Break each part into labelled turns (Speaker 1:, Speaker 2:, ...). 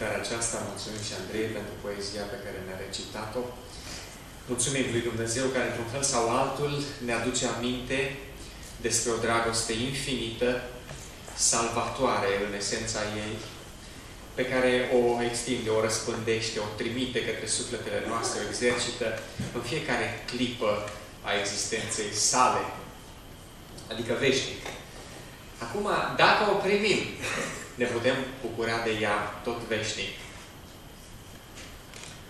Speaker 1: cântarea aceasta. Mulțumim și Andrei pentru poezia pe care ne-a recitat-o. Mulțumim lui Dumnezeu care, într-un fel sau altul, ne aduce aminte despre o dragoste infinită, salvatoare în esența ei, pe care o extinde, o răspândește, o trimite către sufletele noastre, o exercită în fiecare clipă a existenței sale, adică veșnic. Acum, dacă o primim, ne putem bucura de ea tot veșnic.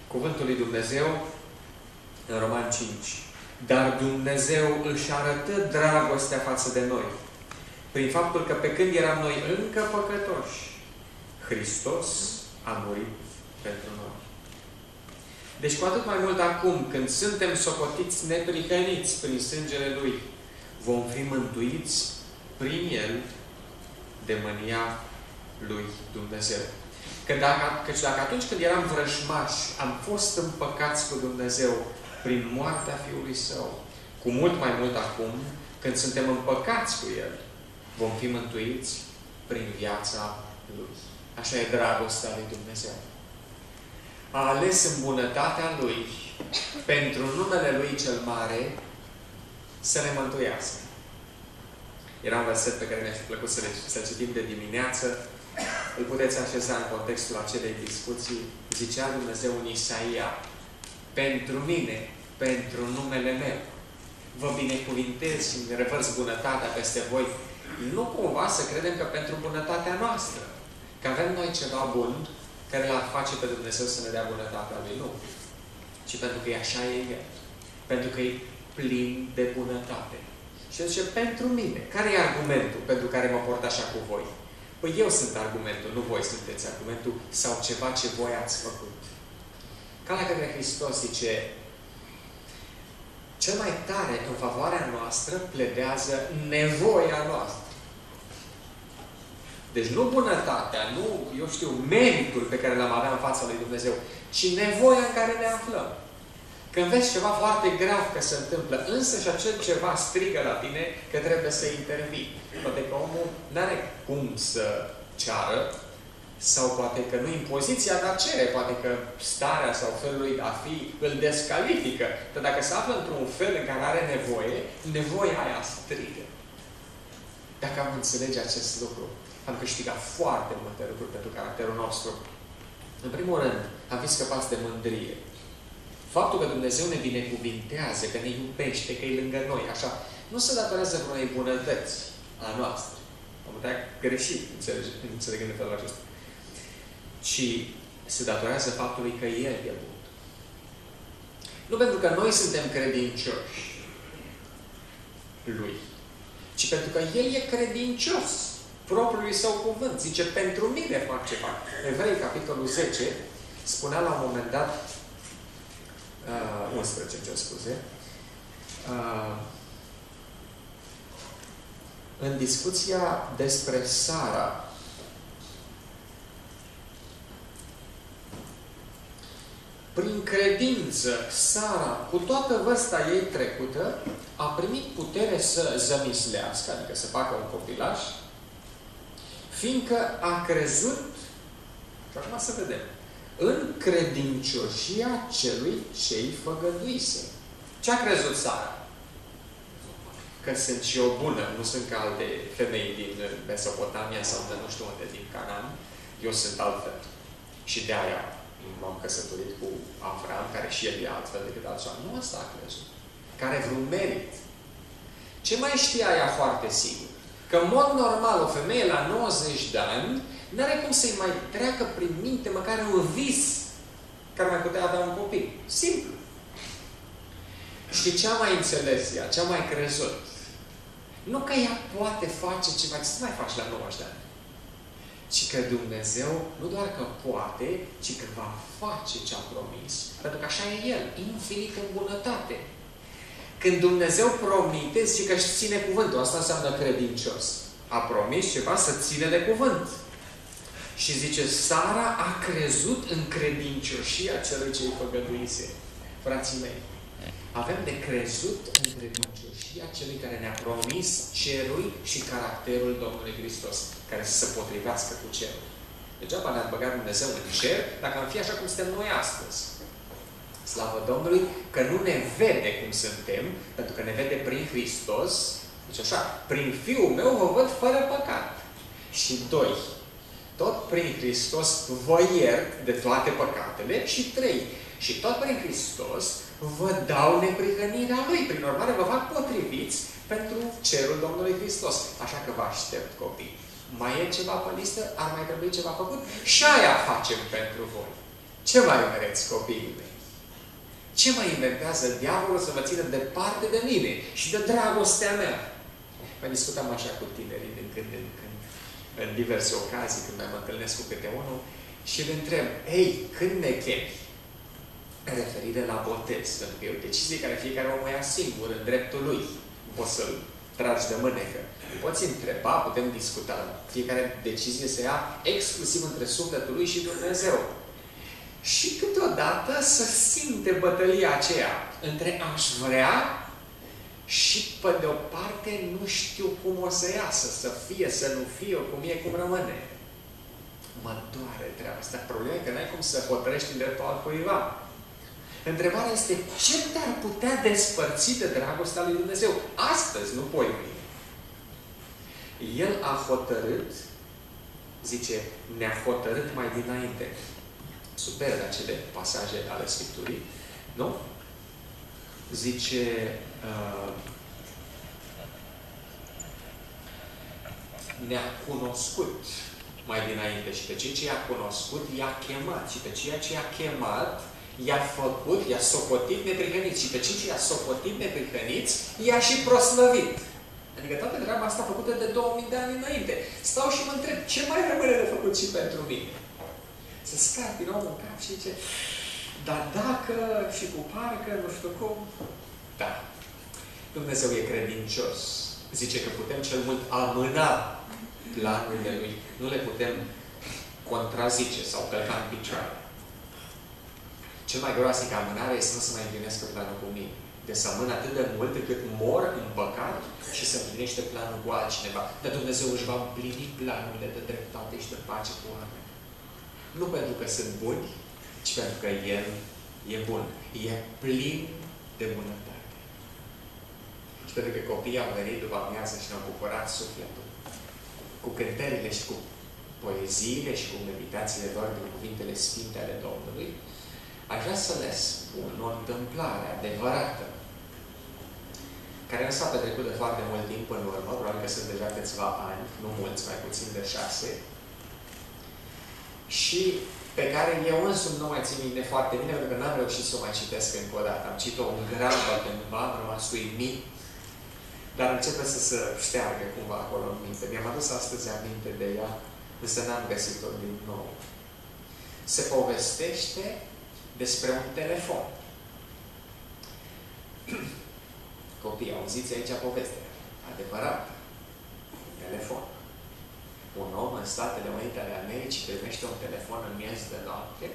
Speaker 1: Cuvântul lui Dumnezeu în Roman 5. Dar Dumnezeu își arătă dragostea față de noi prin faptul că pe când eram noi încă păcătoși, Hristos a murit pentru noi. Deci cu atât mai mult acum, când suntem socotiți neprihăniți prin sângele Lui, vom fi mântuiți prin El de mânia Lui Dumnezeu. Că dacă, căci dacă atunci când eram vrăjmași, am fost împăcați cu Dumnezeu prin moartea Fiului Său, cu mult mai mult acum, când suntem împăcați cu El, vom fi mântuiți prin viața Lui. Așa e dragostea lui Dumnezeu. A ales în bunătatea Lui, pentru numele Lui cel mare, să ne mântuiască. Era un verset pe care mi-aș fi plăcut să-l să citim de dimineață. Îl puteți așeza în contextul acelei discuții. Zicea Dumnezeu în Isaia, pentru mine, pentru numele meu, vă binecuvintez și îmi revărs bunătatea peste voi. Nu cumva să credem că pentru bunătatea noastră, că avem noi ceva bun care l-ar face pe Dumnezeu să ne dea bunătatea Lui. Nu. Ci pentru că e așa e El. Pentru că e plin de bunătate. Și zice, pentru mine. Care e argumentul pentru care mă port așa cu voi? Păi eu sunt argumentul, nu voi sunteți argumentul sau ceva ce voi ați făcut. Calea către Hristos zice, cel mai tare în favoarea noastră pledează nevoia noastră. Deci nu bunătatea, nu, eu știu, meritul pe care l-am avea în fața lui Dumnezeu, ci nevoia în care ne aflăm. Când vezi ceva foarte grav că se întâmplă, însă și acel ceva strigă la tine că trebuie să intervii. Poate că omul nu are cum să ceară, sau poate că nu impoziția, dar cere. Poate că starea sau felul lui de a fi îl descalifică. Dar dacă se află într-un fel în care are nevoie, nevoia aia strigă. Dacă am înțelege acest lucru, am câștigat foarte multe lucruri pentru caracterul nostru. În primul rând, am fi scăpați de mândrie. Faptul că Dumnezeu ne binecuvintează, că ne iubește, că e lângă noi, așa, nu se datorează unei bunătăți a noastră. Am putea greși, înțelegând în felul acesta ci se datorează faptului că El e bun. Nu pentru că noi suntem credincioși Lui, ci pentru că El e credincios propriului Său cuvânt. Zice, pentru mine fac ce fac. Evrei, capitolul 10, spunea la un moment dat, uh, 11, ce scuze, uh, în discuția despre Sara, prin credință, Sara, cu toată vârsta ei trecută, a primit putere să zămislească, adică să facă un copilaș, fiindcă a crezut, și acum să vedem, în credincioșia celui ce-i făgăduise. Ce a crezut Sara? Că sunt și o bună, nu sunt ca alte femei din Mesopotamia sau de nu știu unde, din Canaan. Eu sunt altfel. Și de aia m-am căsătorit cu Avram, care și el e altfel decât altceva. Nu asta a crezut. Care vreun merit. Ce mai știa ea foarte sigur? Că în mod normal o femeie la 90 de ani nu are cum să-i mai treacă prin minte măcar un vis care mai putea avea un copil. Simplu. Și ce a mai înțeles ea? Ce a mai crezut? Nu că ea poate face ceva, ce să mai faci la 90 de ani? ci că Dumnezeu nu doar că poate, ci că va face ce a promis. Pentru că așa e El, infinit în bunătate. Când Dumnezeu promite, zice că își ține cuvântul. Asta înseamnă credincios. A promis ceva să ține de cuvânt. Și zice, Sara a crezut în credincioșia celui ce îi făgăduise. Frații mei, avem de crezut în credincioșia celui care ne-a promis cerul și caracterul Domnului Hristos, care să se potrivească cu cerul. Degeaba ne-a băgat Dumnezeu în cer dacă am fi așa cum suntem noi astăzi. Slavă Domnului că nu ne vede cum suntem, pentru că ne vede prin Hristos. Deci așa, prin Fiul meu vă văd fără păcat. Și doi, tot prin Hristos vă iert de toate păcatele. Și trei, și tot prin Hristos vă dau neprihănirea Lui. Prin urmare, vă fac potriviți pentru cerul Domnului Hristos. Așa că vă aștept, copii. Mai e ceva pe listă? Ar mai trebui ceva făcut? Și aia facem pentru voi. Ce mai vreți, copiii mei? Ce mai inventează diavolul să vă țină departe de mine și de dragostea mea? Mai discutam așa cu tinerii din când în când, în diverse ocazii, când mai mă întâlnesc cu câte unul, și îl întreb, ei, când ne chemi? Referire la botez, pentru că e o decizie care fiecare om o ia singur, în dreptul lui. Nu poți să-l tragi de mânecă. Poți întreba, putem discuta. Fiecare decizie se ia exclusiv între sufletul lui și Dumnezeu. Și câteodată să simte bătălia aceea între aș vrea și pe de o parte nu știu cum o să iasă, să fie, să nu fie, cum e, cum rămâne. Mă doare treaba asta. Problema e că n-ai cum să hotărăști în dreptul altcuiva. Întrebarea este, ce te-ar putea despărți de dragostea lui Dumnezeu? Astăzi, nu poi mâine. El a hotărât, zice, ne-a hotărât mai dinainte. Superbe acele pasaje ale Scripturii, nu? Zice, uh, ne-a cunoscut mai dinainte și pe ceea ce i-a cunoscut, i-a chemat și pe ceea ce i-a chemat, i-a făcut, i-a socotit neprihăniți și pe ceea ce i-a socotit neprihăniți, i-a și proslăvit. Adică toată treaba asta făcută de 2000 de ani înainte. Stau și mă întreb, ce mai rămâne de făcut și pentru mine? Să scap din nou în cap și zice, dar dacă și cu parcă, nu știu cum, da. Dumnezeu e credincios. Zice că putem cel mult amâna planurile Lui. Nu le putem contrazice sau călca în picioare. Cel mai groasic amânare este să nu se mai împlinească planul cu mine de să amână atât de mult încât mor în păcat și să împlinește planul cu altcineva. Dar Dumnezeu își va împlini planurile de dreptate și de pace cu oameni. Nu pentru că sunt buni, ci pentru că El e bun. E plin de bunătate. Și pentru că copiii au venit după amiază și ne-au bucurat sufletul cu cântările și cu poeziile și cu meditațiile doar din cuvintele sfinte ale Domnului, aș vrea să le spun o întâmplare adevărată care nu s-a petrecut de foarte mult timp în urmă, probabil că sunt deja câțiva ani, nu mulți, mai puțin de șase, și pe care eu însumi nu mai țin minte foarte bine, pentru că n-am reușit să o mai citesc încă o dată. Am citit-o în grabă cândva, am rămas uimit, dar începe să se șteargă cumva acolo în minte. Mi-am adus astăzi aminte de ea, însă n-am găsit-o din nou. Se povestește despre un telefon. Copii, auziți aici povestea. Adevărat. Telefon. Un om în Statele Unite ale Americii primește un telefon în miez de noapte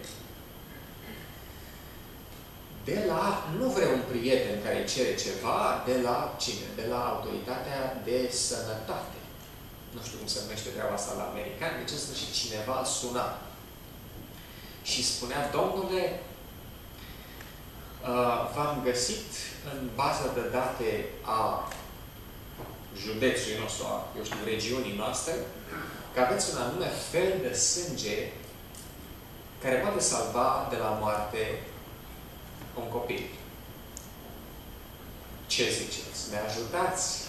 Speaker 1: de la, nu vreau un prieten care cere ceva, de la cine? De la autoritatea de sănătate. Nu știu cum se numește treaba asta la americani, deci în și cineva suna. Și spunea, domnule, uh, v-am găsit în baza de date a județului nostru, a, eu știu, regiunii noastre, că aveți un anume fel de sânge care poate salva de la moarte un copil. Ce ziceți? Ne ajutați?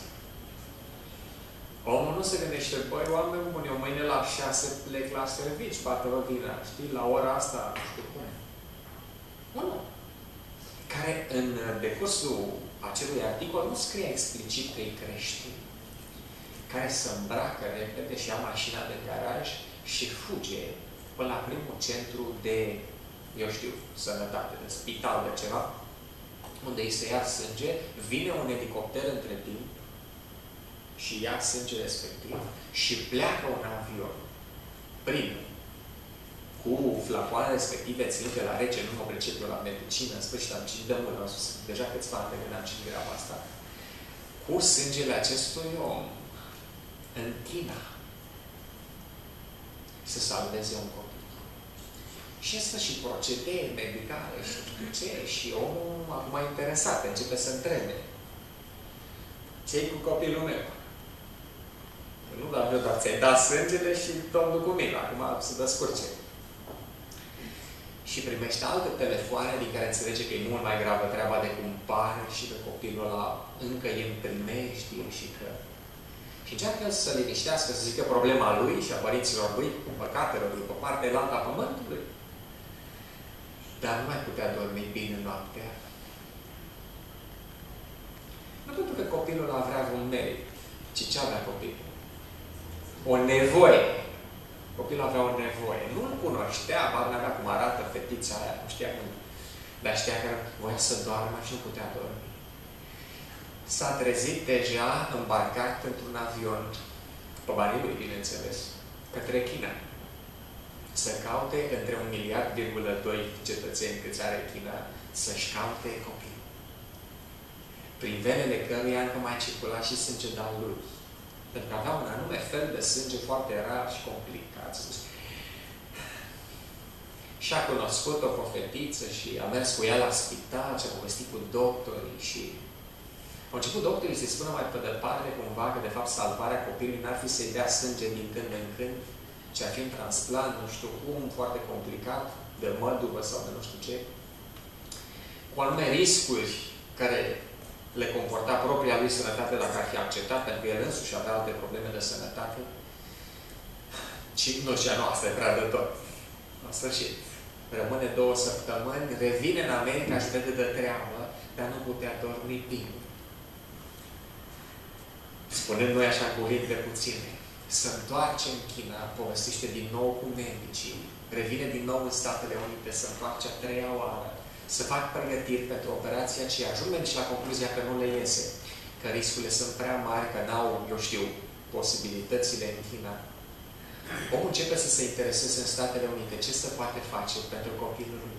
Speaker 1: Omul nu se gândește, băi, oameni buni, eu mâine la șase plec la servici, bată vina, știi, la ora asta, nu știu cum. Nu care în decursul acelui articol nu scrie explicit că e creștin, care se îmbracă repede și ia mașina de garaj și fuge până la primul centru de, eu știu, sănătate, de spital, de ceva, unde îi se ia sânge, vine un elicopter între timp și ia sânge respectiv și pleacă un avion. Primul cu flacoane respective ținute la rece, nu mă pricep eu la medicină, în sfârșit am citit de mult, am spus, deja câțiva ani de când am citit treaba asta, cu sângele acestui om în China. să salveze un copil. Și în sfârșit procedee medicale și nu știu ce, și omul acum interesat, începe să întrebe. ce cu copilul meu? Nu, dar eu doar ți-ai dat sângele și domnul cu mine, acum să descurce. Și primește alte telefoane din care înțelege că e mult mai gravă treaba de cum pare și că copilul ăla încă e în primești și că și încearcă să liniștească, să zică problema lui și a părinților lui, cu păcatele lui, pe partea la pământului. Dar nu mai putea dormi bine noaptea. Nu pentru că copilul avea un merit, ci ce avea copilul? O nevoie. Copilul avea o nevoie. Nu-l cunoștea, bar n-avea cum arată fetița aia, nu știa cum. Dar știa că voia să doarmă și nu putea dormi s-a trezit deja îmbarcat într-un avion, pe banii lui, bineînțeles, către China. Să caute între un miliard, doi cetățeni câți are China, să-și caute copii. Prin venele căruia încă mai circula și sânge de lui. Pentru că avea un anume fel de sânge foarte rar și complicat. Și a cunoscut o profetiță și a mers cu ea la spital și a povestit cu doctorii și au început doctorii să spună mai pe departe cumva că de fapt salvarea copilului n-ar fi să-i dea sânge din când în când, ci ar fi un transplant, nu știu cum, foarte complicat, de măduvă sau de nu știu ce, cu anume riscuri care le comporta propria lui sănătate dacă ar fi acceptat, pentru că el însuși avea alte probleme de sănătate, și nu și a noastră, prea de tot. În sfârșit. Rămâne două săptămâni, revine în America și vede de treabă, dar nu putea dormi bine spunând noi așa cuvinte puține, să întoarce în China, povestește din nou cu medicii, revine din nou în Statele Unite, să întoarce a treia oară, să fac pregătiri pentru operația aceea. Ajung medici la concluzia că nu le iese, că riscurile sunt prea mari, că n-au, eu știu, posibilitățile în China. Omul începe să se intereseze în Statele Unite. Ce se poate face pentru copilul lui?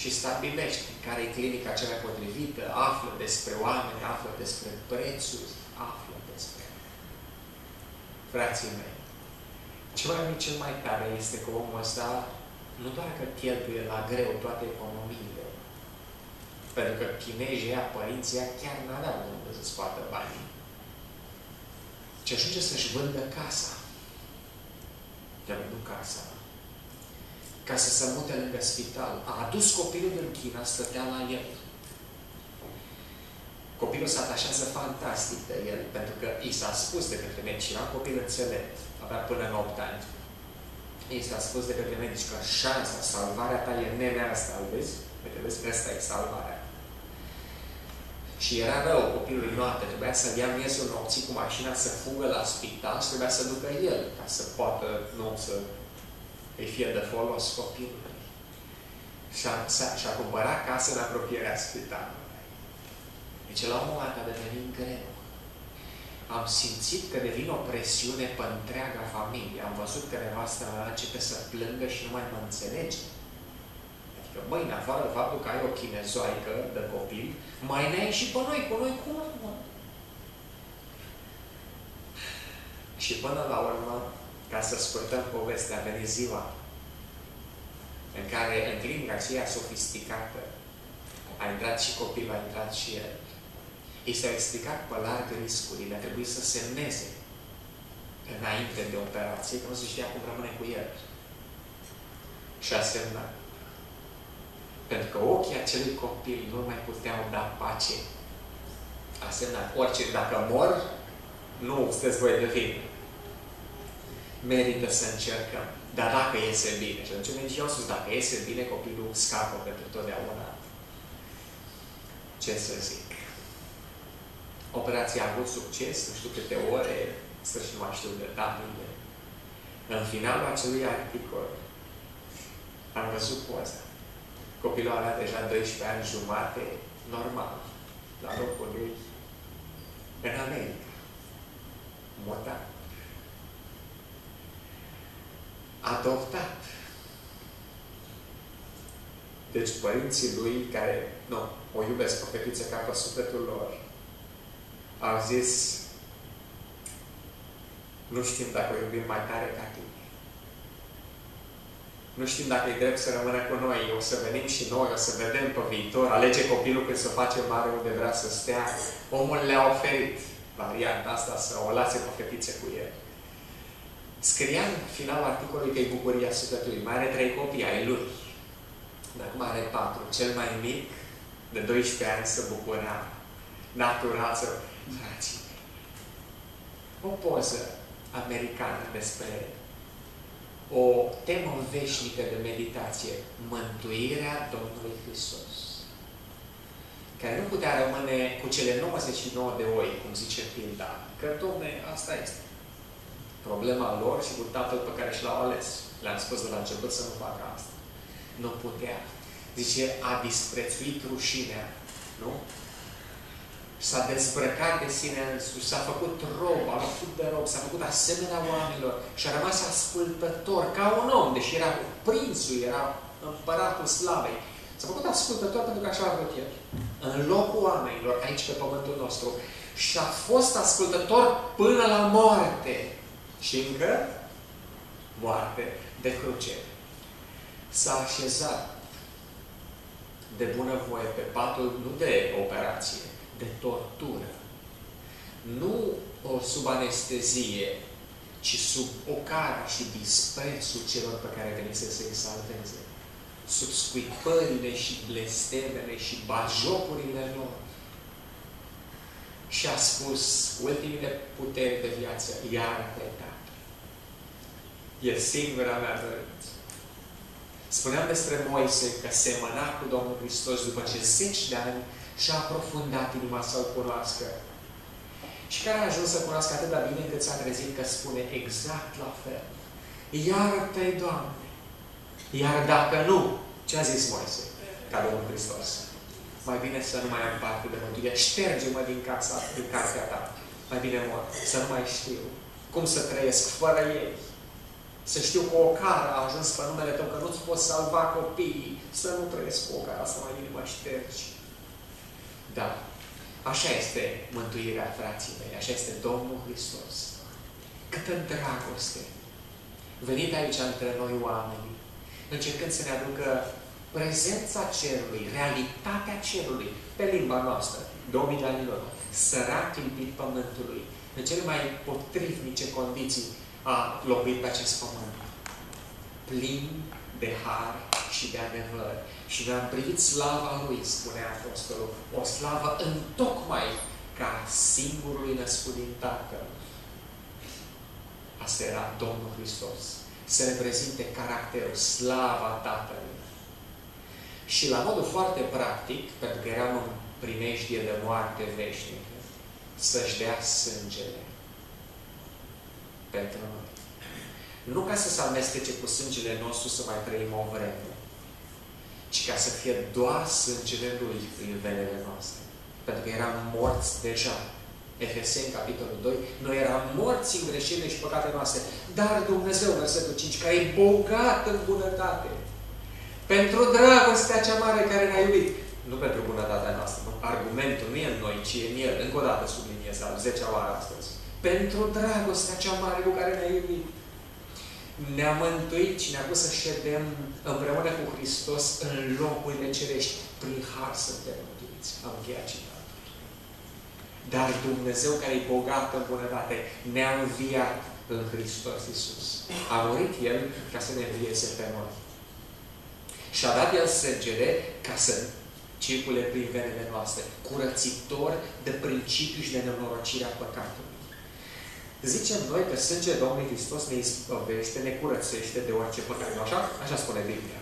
Speaker 1: Și stabilește care e clinica cea mai potrivită, află despre oameni, află despre prețuri, află despre frații mei. Ce mai mic cel mai tare este că omul ăsta nu doar că cheltuie la greu toate economiile, pentru că chinezii ea, părinții ea, chiar n-aveau unde să scoată banii, ci ajunge să-și vândă casa. De-a casa ca să se mute lângă spital. A adus copilul în China, stătea la el. Copilul se atașează fantastic de el, pentru că i s-a spus de către medici, era un copil înțelept, avea până în 8 ani. I s-a spus de către medici că șansa, salvarea ta e nenea asta, vezi? Uite, vezi că asta e salvarea. Și era rău copilului noapte, trebuia să ia miezul nopții cu mașina să fugă la spital și trebuia să ducă el, ca să poată, nu, să îi fie de folos copilului. Și-a, și-a cumpărat casă în apropierea spitalului. Deci la un moment a devenit greu. Am simțit că devine o presiune pe întreaga familie. Am văzut că nevastă mea începe să plângă și nu mai mă înțelege. Adică, băi, în afară de faptul că ai o chinezoaică de copil, mai ne și pe noi, cu noi cum? Și până la urmă, ca să scurtăm povestea, a venit ziua în care, în clinica aceea sofisticată, a intrat și copilul, a intrat și el. Ei s-au explicat pe larg riscurile, a trebuit să semneze înainte de operație, că nu se știa cum rămâne cu el. Și a semnat. Pentru că ochii acelui copil nu mai puteau da pace. A semnat. Orice, dacă mor, nu sunteți voi de vină merită să încercăm. Dar dacă iese bine, și atunci mergi eu sus, dacă iese bine, copilul scapă pentru totdeauna. Ce să zic? Operația a avut succes, nu știu câte ore, să și nu mai știu detaliile. În finalul acelui articol, am văzut poza. Copilul avea deja 12 ani jumate, normal, la locul lui, în America. Motat. Adoptat. Deci părinții lui, care nu, o iubesc pe fetiță ca pe sufletul lor, au zis Nu știm dacă o iubim mai tare ca tine. Nu știm dacă e drept să rămână cu noi. O să venim și noi, o să vedem pe viitor. Alege copilul când să face mare unde vrea să stea. Omul le-a oferit varianta asta să o lase pe fetiță cu el. Scria în finalul articolului că e bucuria sufletului. Mai are trei copii ai lui. Dar acum are patru. Cel mai mic, de 12 ani, să bucura natural să... Frații o poză americană despre o temă veșnică de meditație, mântuirea Domnului Hristos, care nu putea rămâne cu cele 99 de oi, cum zice Pilda, că, domne, asta este. Problema lor și cu tatăl pe care și l-au ales. Le-am spus de la început să nu facă asta. Nu putea. Zice, a disprețuit rușinea. Nu? s-a dezbrăcat de sine însuși, s-a făcut rob, a făcut de rob, s-a făcut asemenea oamenilor și a rămas ascultător ca un om, deși era prințul, era împăratul slavei. S-a făcut ascultător pentru că așa a vrut el. În locul oamenilor, aici pe pământul nostru. Și a fost ascultător până la moarte. Și încă moarte de cruce. S-a așezat de bunăvoie pe patul, nu de operație, de tortură. Nu o sub anestezie, ci sub ocara și disprețul celor pe care venise să-i salveze. Sub scuipările și blestemele și bajocurile lor. Și a spus ultimile puteri de viață, iartă-te, Tată. E singura mea dorință. Spuneam despre Moise că semăna cu Domnul Hristos după ce zeci de ani și a aprofundat inima să-L cunoască. Și care a ajuns să cunoască atât de bine încât s-a trezit că spune exact la fel. Iartă-i, Doamne! Iar dacă nu, ce a zis Moise? Ca Domnul Hristos. Mai bine să nu mai am parte de mântuire. Șterge-mă din casa, din cartea ta. Mai bine mor. Să nu mai știu cum să trăiesc fără ei. Să știu că o cară a ajuns pe numele Tău, că nu-ți poți salva copiii. Să nu trăiesc cu o cară, să mai bine mă ștergi. Da. Așa este mântuirea, frații mei. Așa este Domnul Hristos. Câtă dragoste! Venit aici între noi oamenii, încercând să ne aducă prezența cerului, realitatea cerului, pe limba noastră, 2000 de ani sărac iubit pământului, în cele mai potrivnice condiții a locuit pe acest pământ. Plin de har și de adevăr. Și ne-am privit slava Lui, spunea Apostolul, o slavă întocmai ca singurului născut din Tatăl. Asta era Domnul Hristos. Să reprezinte caracterul, slava Tatălui. Și la modul foarte practic, pentru că eram în primejdie de moarte veșnică, să-și dea sângele pentru noi. Nu ca să se amestece cu sângele nostru să mai trăim o vreme, ci ca să fie doar sângele Lui prin venele noastre. Pentru că eram morți deja. Efeseni, capitolul 2, noi eram morți în greșelile și păcate noastre. Dar Dumnezeu, versetul 5, care e bogat în bunătate, pentru dragostea cea mare care ne-a iubit, nu pentru bunătatea noastră, nu? argumentul nu e în noi, ci e în El. Încă o dată subliniez, al 10 oară astăzi. Pentru dragostea cea mare cu care ne-a iubit ne-a mântuit și ne-a pus să ședem împreună cu Hristos în locurile cerești. Prin har suntem mântuiți. Am încheiat citatul. Dar Dumnezeu care e bogat în bunătate ne-a înviat în Hristos Iisus. A murit El ca să ne învieze pe noi. Și a dat El sângele ca să circule prin venele noastre, curățitor de principiu și de nenorocirea păcatului. Zicem noi că sângele Domnului Hristos ne izbăvește, ne curățește de orice păcat. Nu așa? Așa spune Biblia.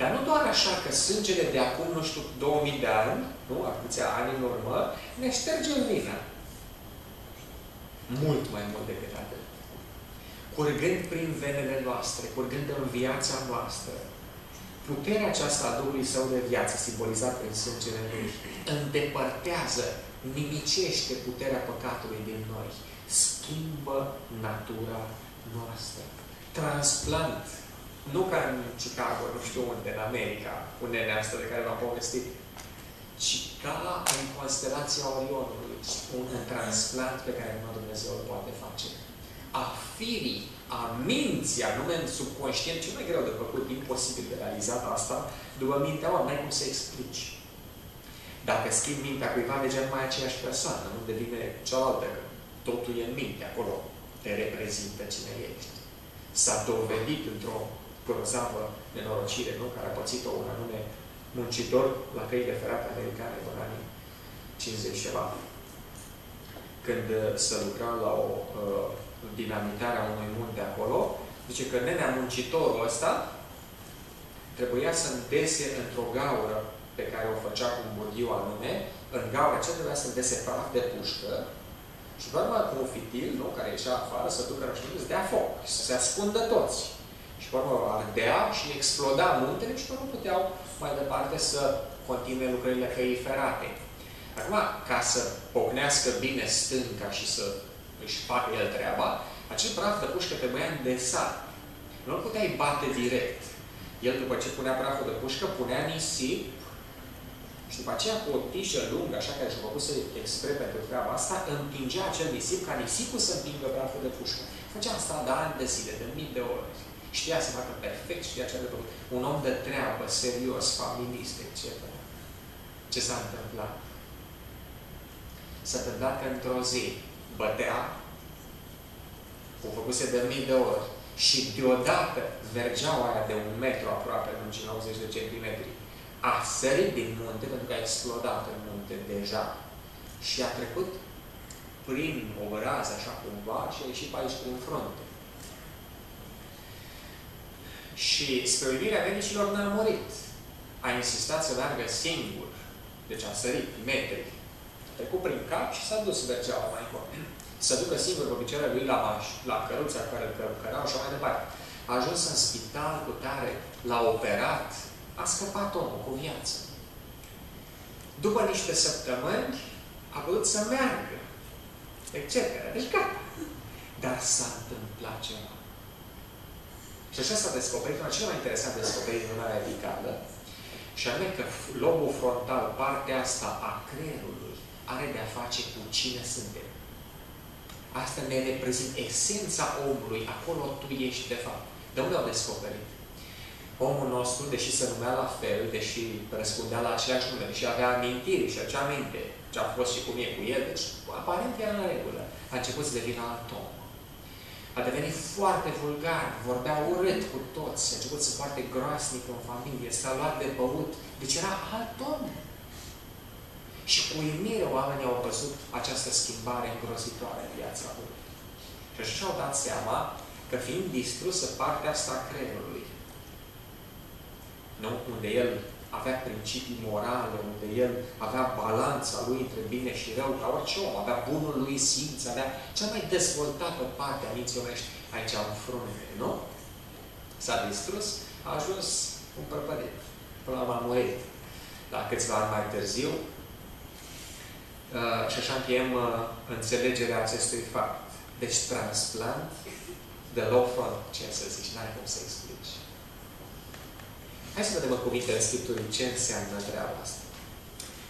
Speaker 1: Dar nu doar așa că sângele de acum, nu știu, 2000 de ani, nu, atâția ani în urmă, ne șterge vina. Mult mai mult decât atât. Curgând prin venele noastre, curgând în viața noastră, puterea aceasta a Duhului Său de viață, simbolizat prin sângele Lui, îndepărtează nimicește puterea păcatului din noi. Schimbă natura noastră. Transplant. Nu ca în Chicago, nu știu unde, în America, cu nenea asta de care v-am povestit, ci ca în constelația Orionului, un, un transplant pe care numai Dumnezeu îl poate face. A firii, a minții, anume în subconștient, ce mai greu de făcut, imposibil de realizat asta, după mintea oamenă, n-ai cum să explici. Dacă schimbi mintea cuiva, deja nu mai e aceeași persoană, nu devine cealaltă, că totul e în minte, acolo te reprezintă cine ești. S-a dovedit într-o grozavă nenorocire, nu? Care a pățit-o un anume muncitor la căile ferate americane în anii 50 ceva. Când uh, se lucra la o uh, dinamitare a unui munte acolo, zice că nenea muncitorul ăsta trebuia să îndese într-o gaură pe care o făcea cu un bodiu anume, în gaură ce trebuia să îndese praf de pușcă și doar cu un fitil, nu, care ieșea afară, să ducă la să dea foc, să se ascundă toți. Și pe urmă ardea și exploda muntele și nu puteau mai departe să continue lucrările căii ferate. Acum, ca să pocnească bine stânca și să își facă el treaba, acel praf de pușcă trebuia îndesat. Nu îl puteai bate direct. El, după ce punea praful de pușcă, punea nisip și după aceea cu o tișă lungă, așa care și-a făcut să expre pentru treaba asta, împingea acel nisip ca nisipul să împingă praful de pușcă. Făcea asta de ani de zile, de mii de ori. Știa să facă perfect, știa ce a de făcut. Un om de treabă, serios, familist, etc. Ce s-a întâmplat? S-a întâmplat că într-o zi bătea, o făcuse de mii de ori, și deodată mergeaua aia de un metru aproape, lungime 80 de centimetri, a sărit din munte, pentru că a explodat în munte deja, și a trecut prin o rază, așa cumva, și a ieșit pe aici prin frunte. Și spre uimirea medicilor n-a murit. A insistat să meargă singur. Deci a sărit metri. A trecut prin cap și s-a dus mergeaua mai încolo. Să ducă singur pe picioarele lui la, maș, la căruța care îl cărau și mai departe. A ajuns în spital cu tare, l-a operat, a scăpat omul cu viață. După niște săptămâni, a putut să meargă, etc. Deci gata. Dar s-a întâmplat ceva. Și așa s-a descoperit, una cele mai interesante descoperiri în lumea medicală, și anume că lobul frontal, partea asta a creierului, are de-a face cu cine suntem. Asta ne reprezintă esența omului, acolo tu ești de fapt. De unde au descoperit? Omul nostru, deși se numea la fel, deși răspundea la aceleași nume, deși avea amintiri și acea minte, ce a fost și cum e cu el, deci aparent era în regulă, a început să devină alt om a devenit foarte vulgar, vorbea urât cu toți, a început să foarte groasnic în familie, s-a luat de băut, deci era alt om. Și cu uimire oamenii au văzut această schimbare îngrozitoare în viața lui. Și așa și-au dat seama că fiind distrusă partea asta a creierului, nu? unde el avea principii morale, unde el avea balanța lui între bine și rău, ca orice om, avea bunul lui simț, avea cea mai dezvoltată parte a minții omești aici în frunte, nu? S-a distrus, a ajuns un prăpădit. Până la a murit. La câțiva ani mai târziu, uh, și așa încheiem uh, înțelegerea acestui fapt. Deci transplant de low front, ce să zici, n-ai cum să explici. Hai să vedem în cuvintele Scripturii ce înseamnă treaba asta.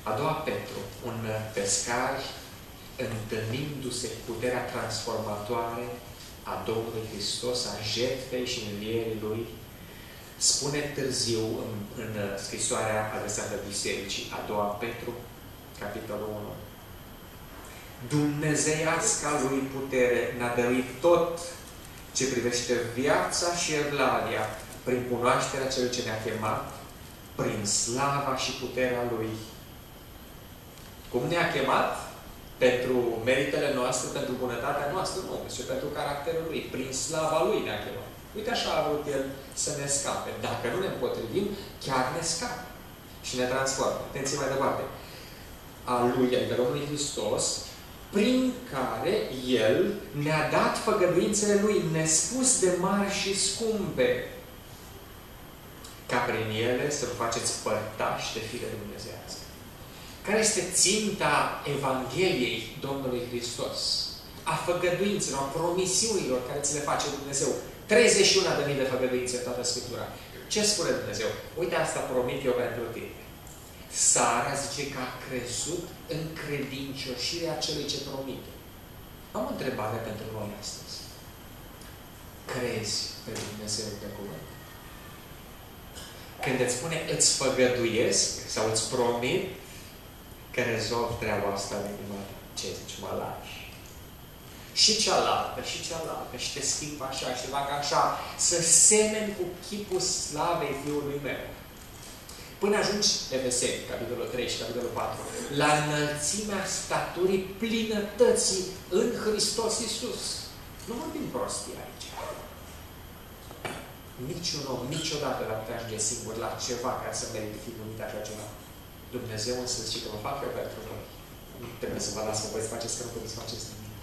Speaker 1: A doua Petru, un pescar întâlnindu-se cu puterea transformatoare a Domnului Hristos, a jertfei și învierii Lui, spune târziu în, în scrisoarea adresată Bisericii, a doua Petru, capitolul 1. Dumnezeiasca Lui putere ne-a dăruit tot ce privește viața și evlavia prin cunoașterea Celui ce ne-a chemat, prin slava și puterea Lui. Cum ne-a chemat? Pentru meritele noastre, pentru bunătatea noastră, nu, ci pentru caracterul Lui. Prin slava Lui ne-a chemat. Uite așa a vrut El să ne scape. Dacă nu ne împotrivim, chiar ne scapă și ne transformă. Atenție mai departe. A Lui, adică Domnului Hristos, prin care El ne-a dat făgăduințele Lui, nespus de mari și scumpe, ca prin ele să vă faceți părtași de fire Dumnezeiască. Care este ținta Evangheliei Domnului Hristos? A făgăduințelor, a promisiunilor care ți le face Dumnezeu. 31 de mii de făgăduințe în toată Scriptura. Ce spune Dumnezeu? Uite asta promit eu pentru tine. Sara zice că a crezut în credincioșirea celui ce promite. Am o întrebare pentru noi astăzi. Crezi pe Dumnezeu de cuvânt? Când îți spune îți făgăduiesc sau îți promit că rezolv treaba asta în inima ce zici, mă lași? Și cealaltă, și cealaltă, și te schimb așa, și te fac așa, să semeni cu chipul slavei Fiului meu. Până ajungi Efeseni, capitolul 3 și capitolul 4, la înălțimea staturii plinătății în Hristos Iisus. Nu vorbim prostii aici. Niciun om niciodată n-ar putea ajunge singur la ceva ca să merite fi numit așa ceva. Dumnezeu însă zice că vă fac eu pentru voi. Nu trebuie să vă las că voi să faceți că nu puteți să faceți nimic.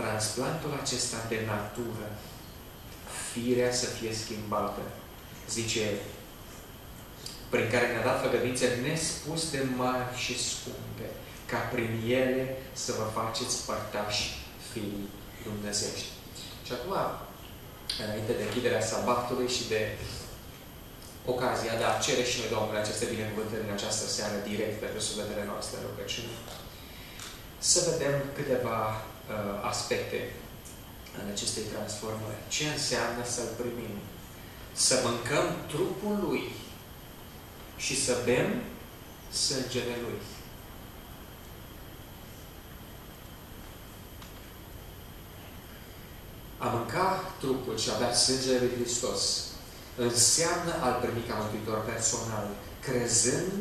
Speaker 1: Transplantul acesta de natură, firea să fie schimbată, zice prin care ne-a dat făgăduințe nespus de mari și scumpe, ca prin ele să vă faceți părtași fiii dumnezești. Și acum, înainte de închiderea sabatului și de ocazia de a cere și noi Domnului aceste binecuvântări în această seară direct pentru sufletele noastre rugăciuni, să vedem câteva uh, aspecte în acestei transformări. Ce înseamnă să-L primim? Să mâncăm trupul Lui și să bem sângele Lui. A mânca trupul și a bea sângele Lui Hristos înseamnă al primi ca mântuitor personal, crezând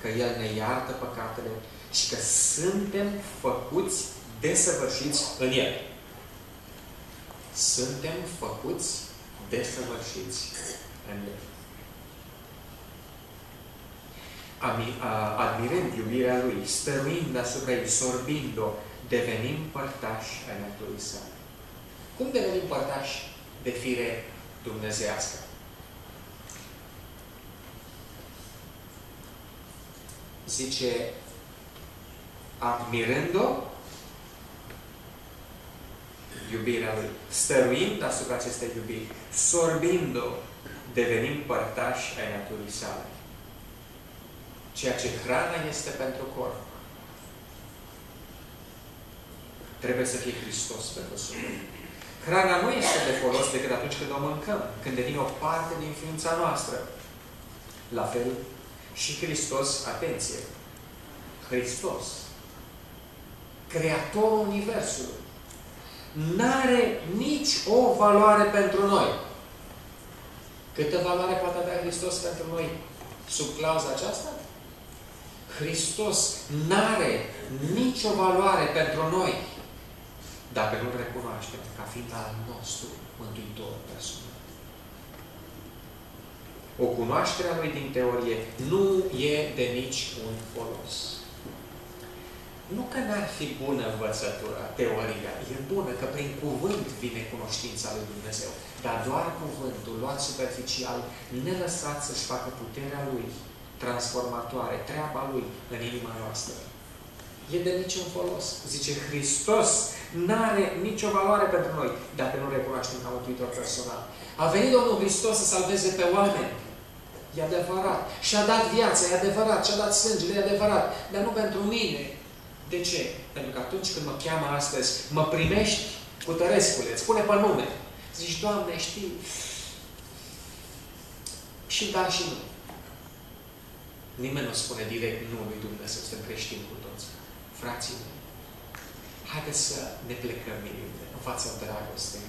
Speaker 1: că El ne iartă păcatele și că suntem făcuți desăvârșiți în El. Suntem făcuți desăvârșiți în El. Admirând iubirea Lui, stăruind asupra ei, sorbind-o, devenim părtași ai naturii sale. Cum devenim părtași de fire dumnezească? Zice, admirând-o, iubirea Lui, stăruind asupra acestei iubiri, sorbind-o, devenim părtași ai naturii sale. Ceea ce hrana este pentru corp, trebuie să fie Hristos pentru suflet. Hrana nu este de folos decât atunci când o mâncăm, când devine o parte din ființa noastră. La fel și Hristos, atenție, Hristos, Creatorul Universului, n-are nici o valoare pentru noi. Câtă valoare poate avea Hristos pentru noi sub clauza aceasta? Hristos n-are nicio valoare pentru noi dacă nu recunoaștem ca fiind al nostru Mântuitor personal. O cunoaștere a Lui din teorie nu e de nici un folos. Nu că n-ar fi bună învățătura, teoria. E bună că prin cuvânt vine cunoștința lui Dumnezeu. Dar doar cuvântul, luat superficial, nelăsat să-și facă puterea Lui transformatoare, treaba Lui în inima noastră. E de niciun folos. Zice, Hristos n-are nicio valoare pentru noi dacă nu recunoaștem ca mântuitor personal. A venit Domnul Hristos să salveze pe oameni. E adevărat. Și-a dat viața, e adevărat. Și-a dat sângele, e adevărat. Dar nu pentru mine. De ce? Pentru că atunci când mă cheamă astăzi, mă primești cu tărescule, îți spune pe nume. Zici, Doamne, știi? Și da și nu. Nimeni nu spune direct nu lui Dumnezeu, suntem creștini cu toți. Frații mei, haideți să ne plecăm, în fața dragostei